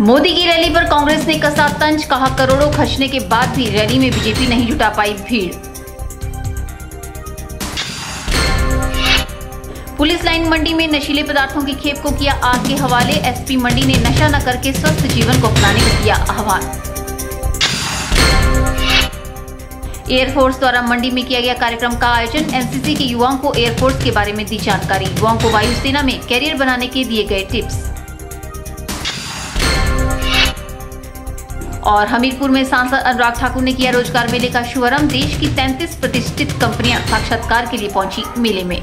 मोदी की रैली पर कांग्रेस ने कसा तंज, कहा करोड़ों खर्चने के बाद भी रैली में बीजेपी नहीं जुटा पाई भीड़। पुलिस लाइन मंडी में नशीले पदार्थों की खेप को किया आग के हवाले, एसपी मंडी ने नशा न करके स्वस्थ जीवन को अपनाने का किया आह्वान। एयरफोर्स द्वारा मंडी में किया गया कार्यक्रम का आयोजन, एनसीसी के युवाओं को एयरफोर्स के बारे में दी जानकारी। युवाओं को वायुसेना में कैरियर बनाने के दिए गए टिप्स। और हमीरपुर में सांसद अनुराग ठाकुर ने किया रोज़गार मेले का शुभारंभ। देश की 33 प्रतिष्ठित कंपनियाँ साक्षात्कार के लिए पहुँची मेले में।